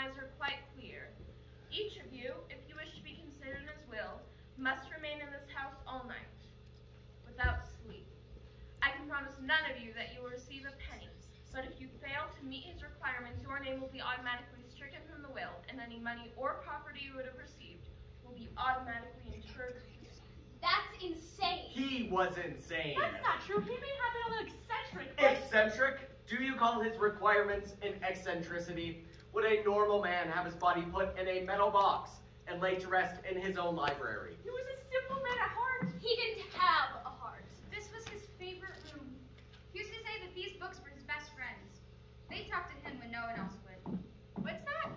eyes are quite clear. Each of you, if you wish to be considered as will, must remain in this house all night, without sleep. I can promise none of you that you will receive a penny, but if you fail to meet his requirements, your name will be automatically stricken from the will, and any money or property you would have received will be automatically interred with the sea. That's insane. He was insane. That's not true. He may have been a little eccentric. but- Eccentric? Do you call his requirements an eccentricity? Would a normal man have his body put in a metal box and laid to rest in his own library? He was a simple man at heart. He didn't have a heart. This was his favorite room. He used to say that these books were his best friends. They talked to him when no one else would. What's that?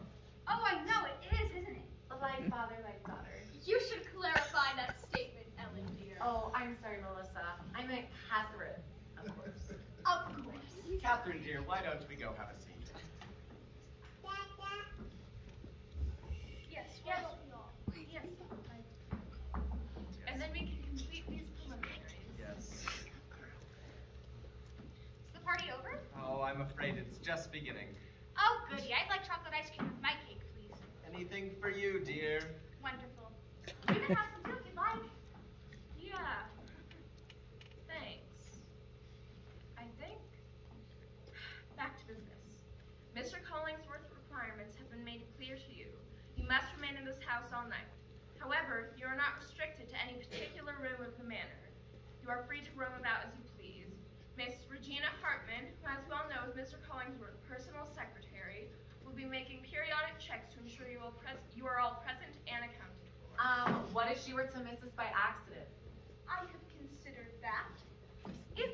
Oh, I know it is, isn't it? Like father, like daughter. You should clarify that statement, Ellen dear. Oh, I'm sorry, Melissa. I meant Catherine, of course. Of course. Catherine, dear, why don't we go have a seat? Yes, Yes. yes. And then we can complete these preliminaries. Yes. Is the party over? Oh, I'm afraid it's just beginning. Oh, goody. I'd like chocolate ice cream with my cake, please. Anything for you, dear. Wonderful. You can have some too if you'd like. Yeah. Thanks. I think. Back to business. Mr. Collingsworth's requirements have been made clear to you. Must remain in this house all night. However, you are not restricted to any particular room of the manor. You are free to roam about as you please. Miss Regina Hartman, who as well knows Mr. Collingsworth's personal secretary, will be making periodic checks to ensure you, you are all present and accounted for. Um, what if she were to miss us by accident? I have considered that. If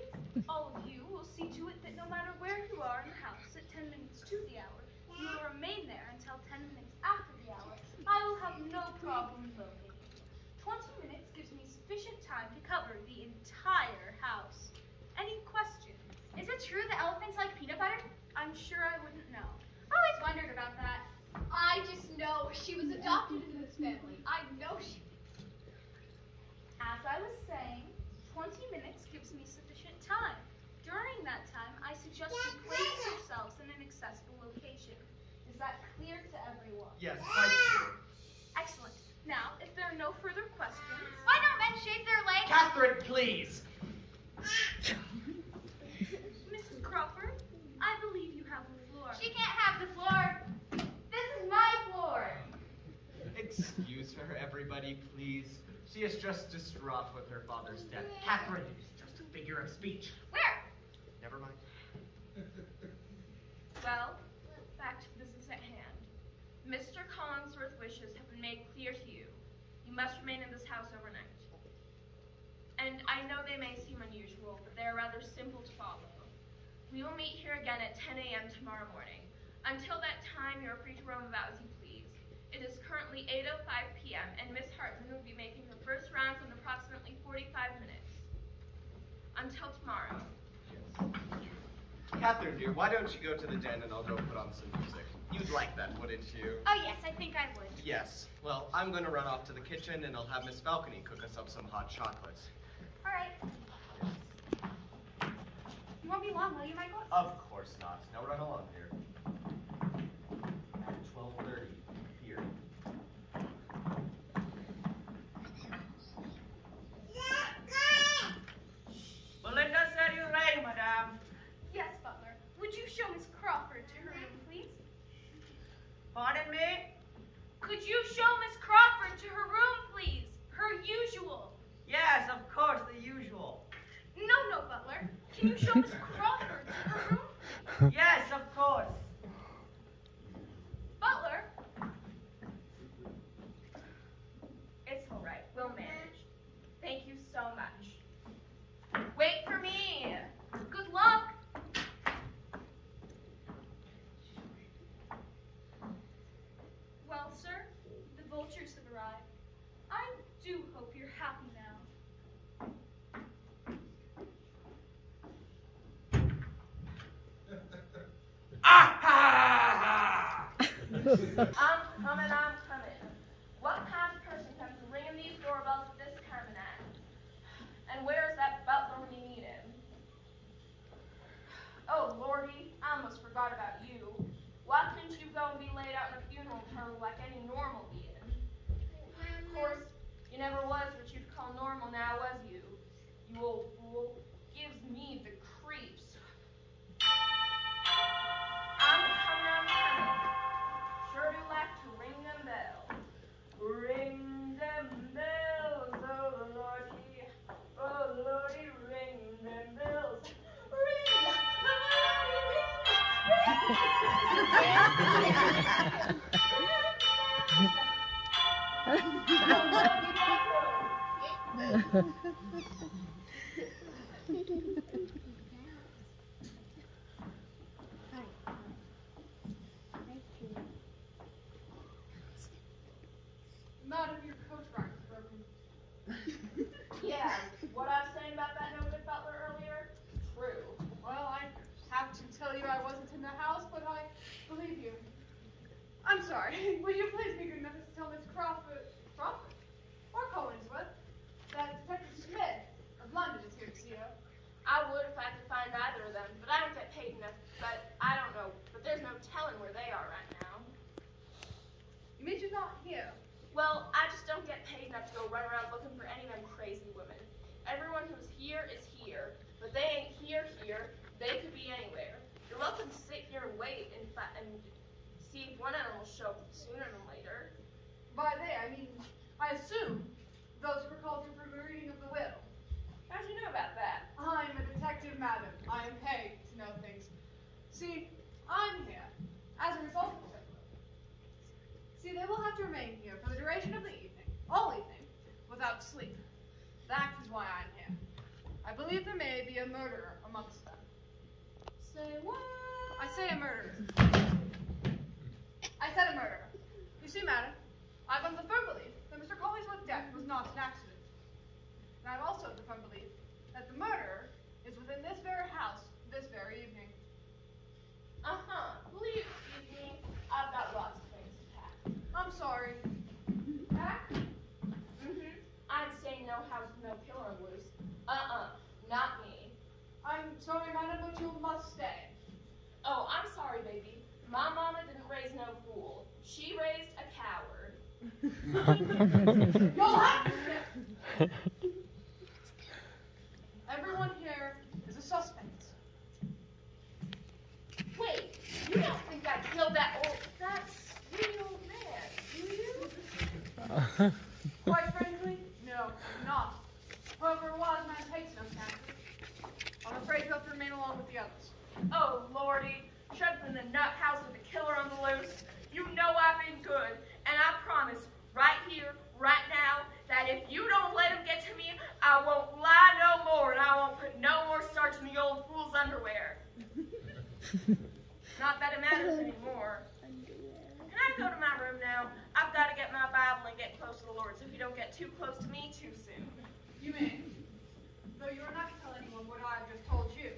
all of you will see to it that no matter where you are in the house at 10 minutes to the hour, you will remain there until 10 minutes after the hour, I will have no problem you. 20 minutes gives me sufficient time to cover the entire house. Any questions? Is it true that elephants like peanut butter? I'm sure I wouldn't know. I always wondered about that. I just know she was adopted into this family. I know she. As I was saying, 20 minutes gives me sufficient time. During that time, I suggest you place yourselves in an accessible location. Is that clear to everyone? Yes, quite true. Excellent. Now, if there are no further questions. Why don't men shave their legs? Catherine, please. Mrs. Crawford, I believe you have the floor. She can't have the floor. This is my floor. Excuse her, everybody, please. She is just distraught with her father's death. Catherine, it is just a figure of speech. Where? Never mind. Well, back to business at hand. Mr. Collingsworth's wishes have been made clear to you. You must remain in this house overnight. And I know they may seem unusual, but they are simple to follow. We will meet here again at 10 a.m. tomorrow morning. Until that time, you are free to roam about as you please. It is currently 8.05 p.m., and Miss Hartman will be making her first rounds in approximately 45 minutes. Until tomorrow. Yes. Catherine, dear, why don't you go to the den and I'll go put on some music? You'd like that, wouldn't you? Oh, yes, I think I would. Yes. Well, I'm going to run off to the kitchen and I'll have Miss Falcony cook us up some hot chocolates. All right. You won't be long, will you, Michael? Of course not. Now run along, dear. At 12.30 here. Belinda said you rang, madame. Yes, Butler. Would you show Miss Crawford to her room, please? Pardon me? Could you show Miss Crawford to her room, please? Her usual. Yes, of course, the usual. No, no, Can you show Miss Crawford her room? Yes, of course. Butler? It's all right. We'll manage. Thank you so much. Wait for me. Good luck. Well, sir, the vultures have arrived. I do hope you're happy now. Ah! I'm coming, I'm coming. What kind of person comes ringing these doorbells at this time of night? And where's that butler when you need him? Oh, Lordy, I almost forgot about you. Why couldn't you go and be laid out in a Madam, your coat rack is. Yeah, what I was saying about that no good butler earlier, true. Well, I have to tell you I wasn't in the house, but I believe you. I'm sorry. Will you please be good enough to tell Miss Crawford, Crawford, or Collinsworth, that Detective Smith of London is here to see her? I would if I could find either of them, but I don't get paid enough. But I don't know. But there's no telling where they are right now. You mean she's not here? Well, I just don't get paid enough to go run around looking for any of them crazy women. Everyone who's here is here, but they ain't here here. They could be anywhere. To sit here and wait and, and see if one animal will show up sooner than later. By they, I mean, I assume those who were called for the reading of the will. How'd you know about that? I'm a detective, madam. I am paid to know things. See, I'm here as a result of the will. See, they will have to remain here for the duration of the evening, all evening, without sleep. That is why I'm here. I believe there may be a murderer amongst them. Say what? I say a murderer. I said a murderer. You see, madam, I've the firm belief that Mr. Collingsworth's death was not an accident. And I've also the firm belief that the murderer is within this very house this very evening. Uh-huh. Will you excuse me? I've got lots of things to pack. I'm sorry. Back? Mm-hmm. I'm staying no house with no killer loose. Uh-uh. Not me. I'm sorry, madam, but you must stay. Oh, I'm sorry, baby. My mama didn't raise no fool. She raised a coward. You'll have to stay. Everyone here is a suspect. Wait, you don't think I killed that old, that sweet old man, do you? Quite frankly, no, not. However, a wise man takes no chances. I'm afraid you have to remain along with the others. Oh, lordy. Trapped in the nut house with a killer on the loose. You know I've been good, and I promise, right here, right now, that if you don't let him get to me, I won't lie no more, and I won't put no more starch in the old fool's underwear. Not that it matters anymore. Can I go to my room now? I've got to get my Bible and get close to the Lord so he don't get too close to me too soon. You may, though you are not to tell anyone what I have just told you.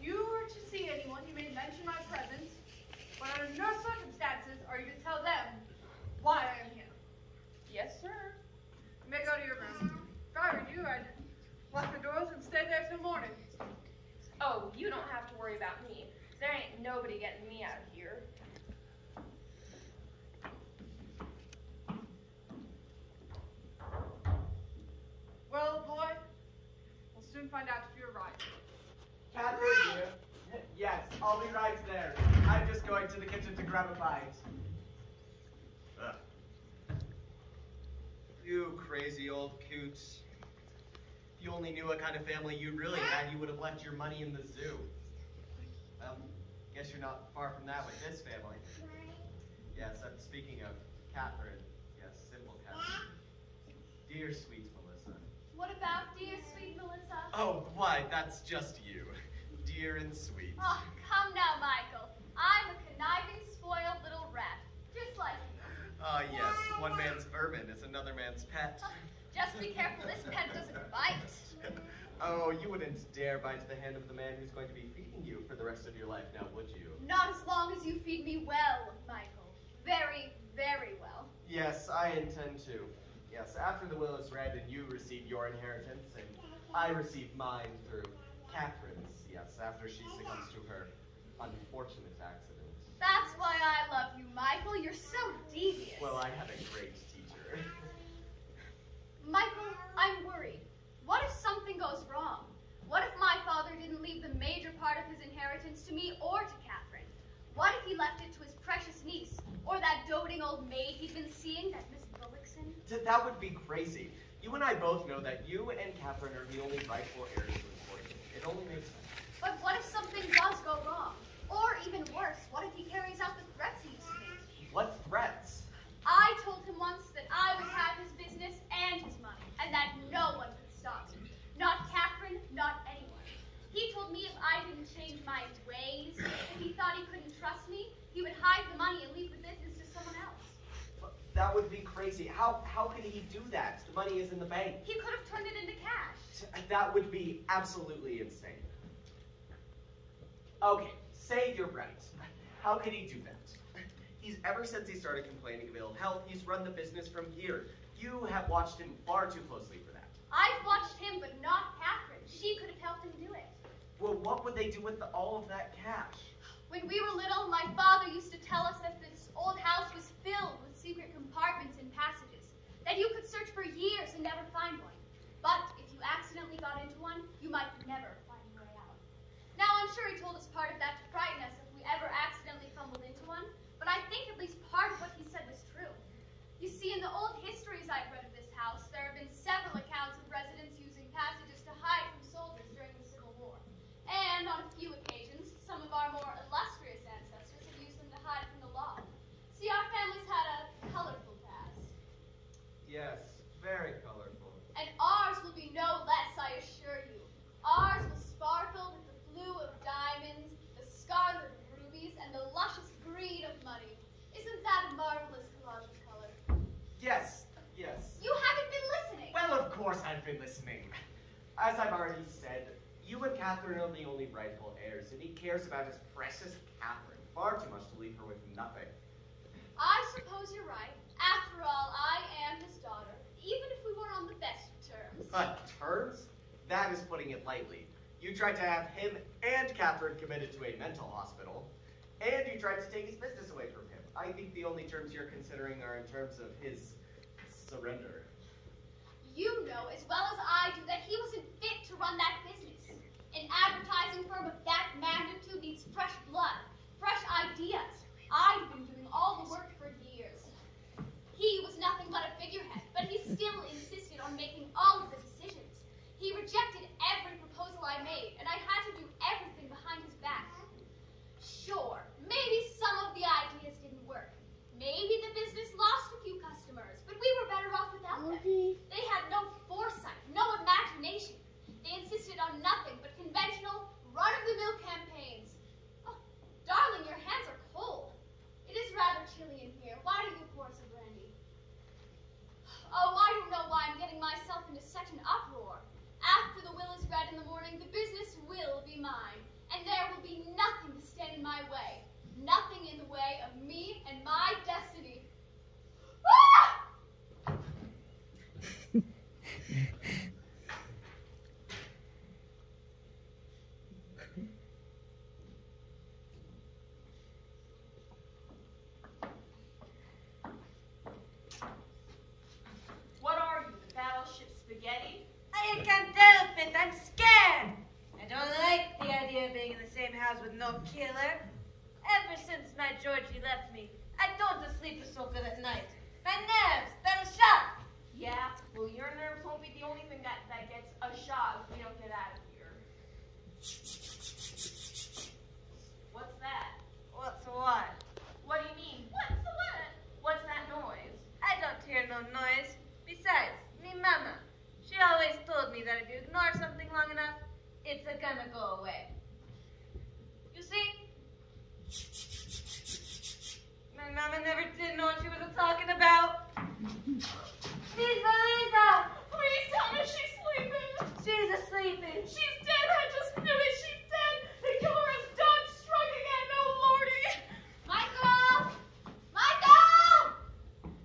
If you were to see anyone, you may mention my presence, but under no circumstances are you to tell them why I am here. Yes, sir. You may go to your room. If I were you, I'd lock the doors and stay there till morning. Oh, you don't have to worry about me. There ain't nobody getting me out of here. Well, boy, we'll soon find out if you're right. Catherine, dear. Yes, I'll be right there. I'm just going to the kitchen to grab a bite. You crazy old coots. If you only knew what kind of family you really had, you would have left your money in the zoo. Well, guess you're not far from that with this family. Yes, I'm speaking of Catherine. Yes, simple Catherine. Dear sweet Melissa. What about dear sweet Melissa? Oh, why, that's just you. Dear and sweet. Oh, come now, Michael. I'm a conniving, spoiled little rat, just like you. Ah, yes, one man's vermin is another man's pet. Just be careful this pet doesn't bite. oh, you wouldn't dare bite the hand of the man who's going to be feeding you for the rest of your life now, would you? Not as long as you feed me well, Michael. Very, very well. Yes, I intend to. Yes, after the will is read and you receive your inheritance, and I receive mine through Catherine's, yes, after she succumbs to her unfortunate accident. That's why I love you, Michael. You're so devious. Well, I had a great teacher. Michael, I'm worried. What if something goes wrong? What if my father didn't leave the major part of his inheritance to me or to Catherine? What if he left it to his precious niece or that doting old maid he'd been seeing, that Miss Bullockson? Th- That would be crazy. You and I both know that you and Catherine are the only rightful heirs to his fortune. It only makes sense. But what if something does go wrong? Or even worse, what if he carries out the threats he used to make? What threats? I told him once that I would have his business and his money, and that no one could stop me. Not Catherine, not anyone. He told me if I didn't change my ways, if he thought he couldn't trust me, he would hide the money and leave the business to someone else. That would be crazy. How, how could he do that? The money is in the bank. He could have turned it into cash. That would be absolutely insane. Okay, say you're right. How could he do that? He's ever since he started complaining of ill health, he's run the business from here. You have watched him far too closely for that. I've watched him, but not Catherine. She could have helped him do it. Well, what would they do with the, all of that cash? When we were little, my father used to tell us that this old house was filled with secret compartments and passages, that you could search for years and never find one. But if you accidentally got into one, you might never find your way out. Now, I'm sure he told us part of that to frighten us if we ever accidentally fumbled into one, but I think at least part of what he said was true. You see, in the old histories I've read of this house, there have been several accounts of residents using passages to hide from soldiers during the Civil War. And on a few occasions, some of our more illustrious ancestors have used them to hide from the law. See, our family's had a colorful past. Yes, very colorful. And ours will be no less, I assure you. Ours will sparkle with the blue of diamonds, the scarlet of rubies, and the luscious green of money. Isn't that a marvelous collage of color? Yes, yes. You haven't been listening. Well, of course I've been listening. As I've already said, you and Catherine are the only rightful heirs, and he cares about his precious Catherine far too much to leave her with nothing. I suppose you're right. After all, I am his daughter, even if we weren't on the best of terms. But terms? That is putting it lightly. You tried to have him and Catherine committed to a mental hospital, and you tried to take his business away from him. I think the only terms you're considering are in terms of his surrender. You know as well as I do that he wasn't fit to run that advertising firm of that magnitude needs fresh blood, fresh ideas. I've been doing all the work for years. He was nothing but a figurehead, but he still insisted on making all of the decisions. He rejected every proposal I made, and I had to do everything behind his back. Sure, maybe some of the ideas didn't work. Maybe the business lost a few customers, but we were better off without them. Mm-hmm. They had no foresight, no imagination. They insisted on nothing run-of-the-mill campaigns. Oh, darling, your hands are cold. It is rather chilly in here. Why don't you pour some brandy? Oh, I don't know why I'm getting myself into such an uproar. After the will is read in the morning, the business will be mine, and there will be nothing to stand in my way. Nothing in the way of me and my destiny. Ah! What are you, the battleship spaghetti? I can't help it. I'm scared. I don't like the idea of being in the same house with no killer. Ever since my Georgie left me, I don't sleep so good at night. My nerves, they're shot. Yeah, well, your nerves won't be the only thing that, that gets a shot if we don't get out of here. What's that? What's what? What do you mean? What's the what? What's that noise? I don't hear no noise. Besides, me mama, she always told me that if you ignore something long enough, it's a gonna go away. You see? My mama never did know what she was talking about. She's Melissa! Please tell me she's sleeping. She's asleep. She's dead. I just knew it. She's dead. The killer is done. Struck again. No, Lordy. Michael! Michael!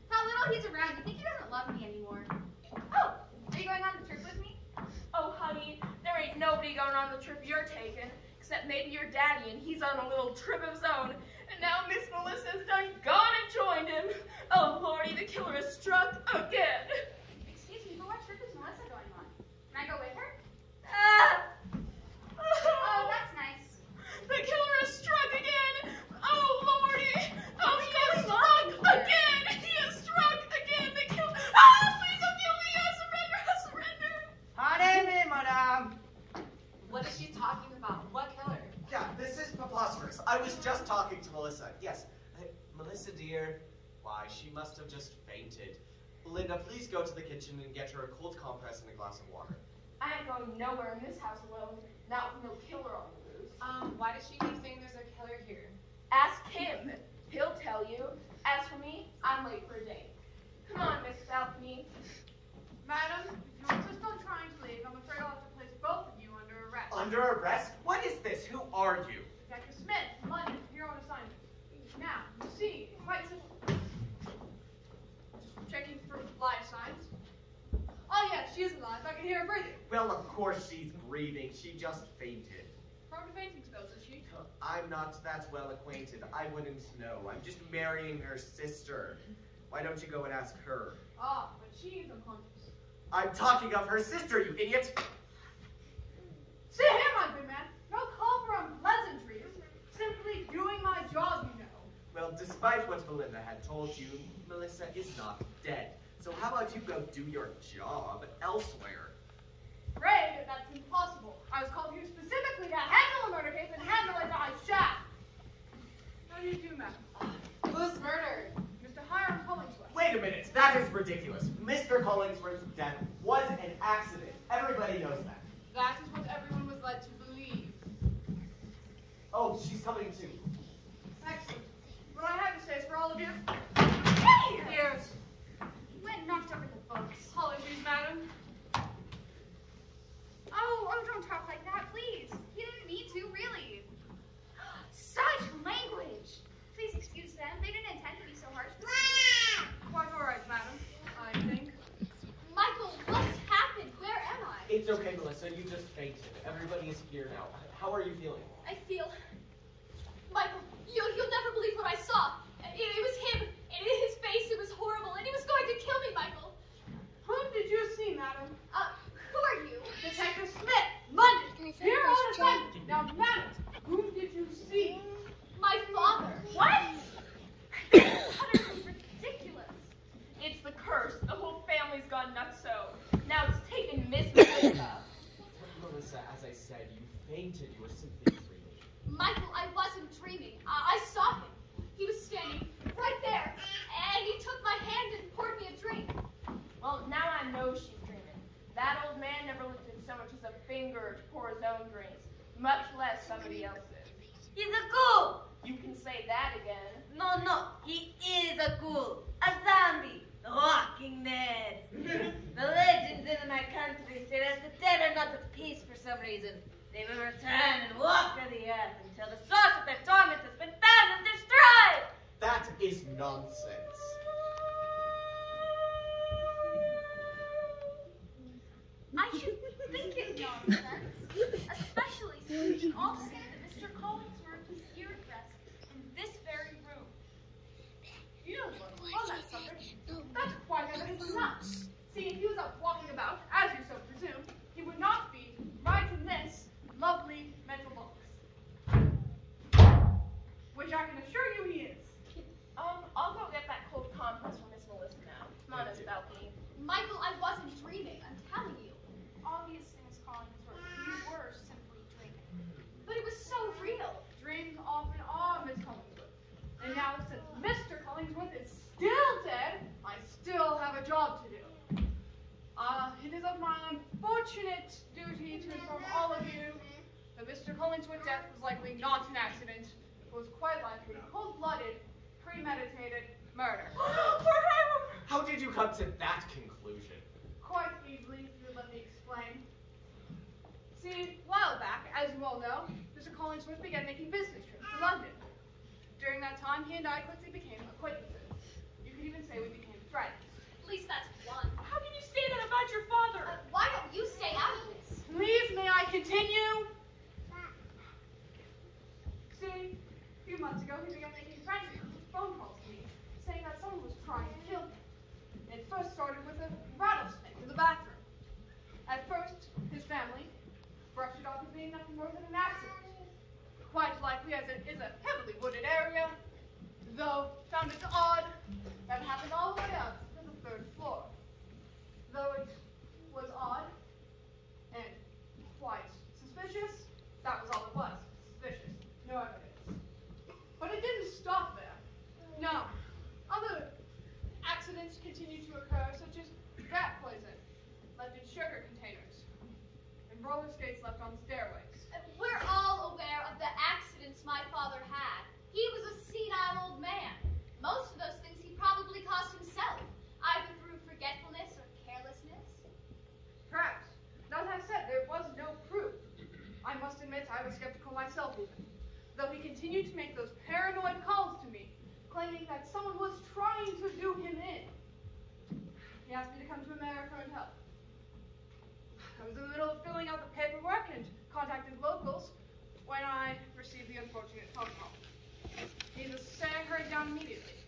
How little he's around. You think he doesn't love me anymore? Oh, are you going on the trip with me? Oh, honey, there ain't nobody going on the trip you're taking, maybe your daddy, and he's on a little trip of his own. And now Miss Melissa's done gone and joined him. Oh, Lordy, the killer is struck again. Excuse me, but what trip is Melissa going on? Can I go with her? Ah! Oh, that's nice. The killer is struck again. Oh, Lordy. Oh, he is struck again. He is struck again. The killer. Ah, please don't kill me. I surrender. I surrender. Pardon me, madame. What is she talking about? What killer? Yeah, this is preposterous. I was just talking to Melissa. Yes, uh, Melissa, dear. Why, she must have just fainted. Linda, please go to the kitchen and get her a cold compress and a glass of water. I ain't going nowhere in this house alone. Not with no killer on the loose. Um, why does she keep saying there's a killer here? Ask him. He'll tell you. As for me, I'm late for a date. Madam, if you insist on trying to leave, I'm afraid I'll have to place both of you under arrest. Under arrest? What is this? Who are you? Detective Smith, London, here on assignment. Now, you see, quite simple. Just checking for life signs. Oh yeah, she is alive. I can hear her breathing. Well, of course she's breathing. She just fainted. Prone to fainting spells, is she? I'm not that well acquainted. I wouldn't know. I'm just marrying her sister. Why don't you go and ask her? Ah, but she is unconscious. I'm talking of her sister, you idiot! See here, my good man. No call for unpleasantries. Simply doing my job, you know. Well, despite what Belinda had told you, Melissa is not dead. So how about you go do your job elsewhere? Afraid that that's impossible. I was called here specifically to handle a murder case and handle it I shall. How do you do, madam? Who's murdered? Mr. Hiram Hollingsworth. Wait a minute, that is ridiculous. Mr. Collingsworth's death was an accident. Everybody knows that. That is what everyone was led to believe. Oh, she's coming too. Excellent. What I have to say is for all of you. Hey! Ears. You went knocked over the books. Apologies, madam. Oh, oh, don't talk like that, please. You didn't need to, really. Such language. Please excuse them. They didn't intend to be so harsh. Quite all right, madam. I think. Michael, what's happened? Where am I? It's okay, Melissa. You just fainted. Everybody is here now. How are you feeling? I feel. Michael, you, you'll never believe what I saw. It, it was him, and in his face, it was horrible, and he was going to kill me, Michael. Whom did you see, madam? Uh, who are you? Detective Smith, London. Here on. Now, madam, whom did you see? My father. What? Utterly ridiculous. It's the curse. The whole family's gone nuts so. Now it's taken Miss Melissa. Melissa, as I said, you fainted. You were simply dreaming. Michael, I wasn't dreaming. I, I saw him. He was standing right there, and he took my hand and poured me a drink. Well, now I know she's dreaming. That old man never lifted so much as a finger to pour his own drinks, much less somebody else's. He's a ghoul! You can say that again. No, no, he is a ghoul. A zombie. The walking dead. the legends in my country say that the dead are not at peace for some reason. They will return and walk on the earth until the source of their torment has been found and destroyed. That is nonsense. I should think it nonsense, especially since we can all say that Mr. Is here at rest in this very room. You know what? On that subject, that's quite enough. See, if he was out walking about, as you so presume, he would not be writing this lovely mental box. Which I can assure you he is. Um, I'll go get that cold compress for Miss Melissa now. Come on, Miss Balcony. Michael, I wasn't dreaming, I'm telling you. Obviously, Miss Collingsworth, you were simply dreaming. But it was so real. Dreams often are Miss Collingsworth. And now, since Mr. Collingsworth is still dead, I still have a job to do. Uh, it is of my unfortunate duty to inform all of you that Mr. Collingsworth's death was likely not an accident. It was quite likely cold-blooded, premeditated murder. How did you come to that conclusion? Quite easily, if you would let me explain. See, a while back, as you all know, Mr. Collingsworth began making business trips to London. During that time, he and I quickly became acquaintances. You could even say we became friends. At least that's one. How can you say that about your father? Uh, why don't you stay out of this? Please, may I continue? See, a few months ago, he began making frantic phone calls to me, saying that someone was trying to kill him. It first started with a rattlesnake in the bathroom. At first, his family brushed it off as being nothing more than an accident. Quite likely, as it is a heavily wooded area, though found it odd that it happened all the way up to the third floor. Though it was odd and quite suspicious, that was all it was. Suspicious. No evidence. But it didn't stop there. No. Other accidents continued to occur, such as rat poison left in sugar containers, and roller skates left on stairways. Uh, We're all aware of the accidents my father had. He was a senile old man. Most of those things he probably caused himself, either through forgetfulness or carelessness. I said, there was no proof. I must admit I was skeptical myself even, though he continued to make those paranoid calls to me, claiming that someone was trying to do him in. He asked me to come to America and help. I was in the middle of filling out the paperwork and contacting locals when I received the unfortunate phone call. Needless to say, I hurried down immediately.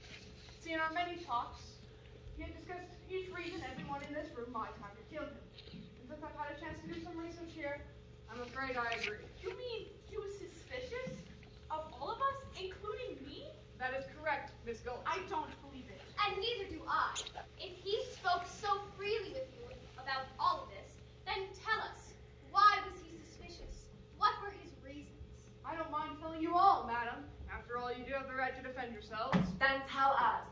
See, in our many talks, he had discussed each reason everyone in this room might have to kill him. And since I've had a chance to do some research here, I'm afraid I agree. You mean he was suspicious of all of us, including me? That is correct, Miss Gold. I don't believe it. And neither do I. If he spoke so freely with you about all of this, then tell us, why was he suspicious? What were his reasons? I don't mind telling you all, madam. After all, you do have the right to defend yourselves. Then tell us.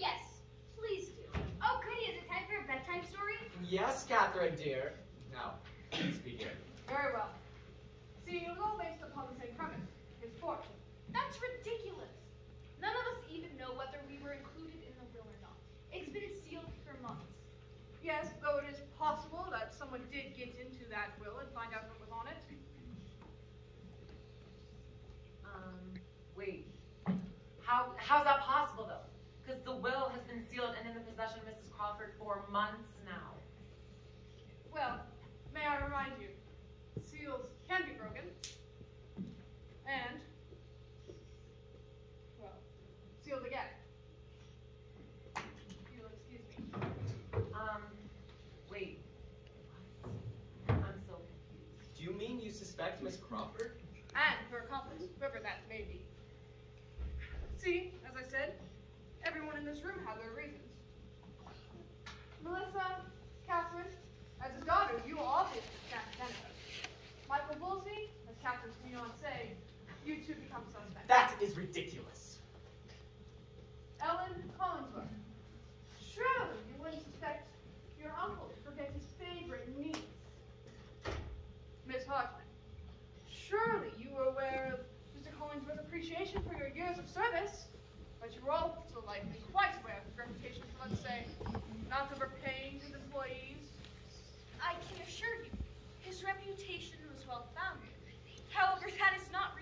Yes, please do. Oh, goody, is it time for a bedtime story? Yes, Catherine, dear. Now, please begin. Very well. See, it was all based upon the same premise. His fortune. That's ridiculous. None of us even know whether we were included in the will or not. It's been sealed for months. Yes, though it is possible that someone did get into that will and find out what was on it. Um, wait. How how's that possible though? Because the will has been sealed and in the possession of Mrs. Crawford for months now. Well, may I remind you, seals can be broken. And, well, sealed again. If you'll excuse me. Um, wait. What? I'm so confused. Do you mean you suspect Miss Crawford? And her accomplice, whoever that may be. See, as I said, everyone in this room had their reasons. Melissa, Catherine, as his daughter, you will obviously defenders. Michael Woolsey, as Catherine's fiance, you two become suspects. That is ridiculous. Ellen Collinsworth, surely you wouldn't suspect your uncle to forget his favorite niece. Miss Hartman, surely you were aware of Mr. Collinsworth's appreciation for your years of service, but you were also likely quite aware of his reputation for, let's say, not overpaying his employees. I can assure you, his reputation was well founded. However, that is not